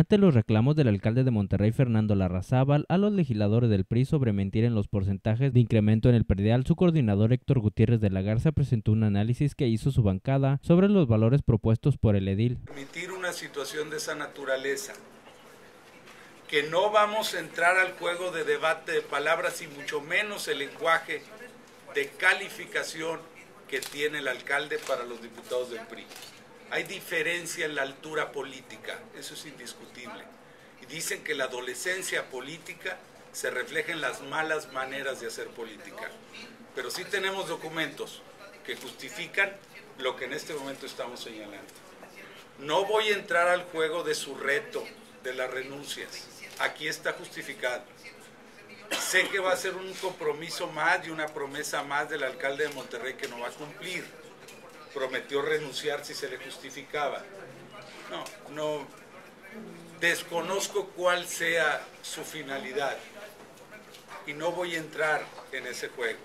ante los reclamos del alcalde de Monterrey Fernando Larrazábal a los legisladores del PRI sobre mentir en los porcentajes de incremento en el predial, su coordinador Héctor Gutiérrez de la Garza presentó un análisis que hizo su bancada sobre los valores propuestos por el edil. Permitir una situación de esa naturaleza que no vamos a entrar al juego de debate de palabras y mucho menos el lenguaje de calificación que tiene el alcalde para los diputados del PRI. Hay diferencia en la altura política, eso es indiscutible. Y dicen que la adolescencia política se refleja en las malas maneras de hacer política. Pero sí tenemos documentos que justifican lo que en este momento estamos señalando. No voy a entrar al juego de su reto, de las renuncias aquí está justificado. Sé que va a ser un compromiso más y una promesa más del alcalde de Monterrey que no va a cumplir. Prometió renunciar si se le justificaba. No, no, desconozco cuál sea su finalidad y no voy a entrar en ese juego.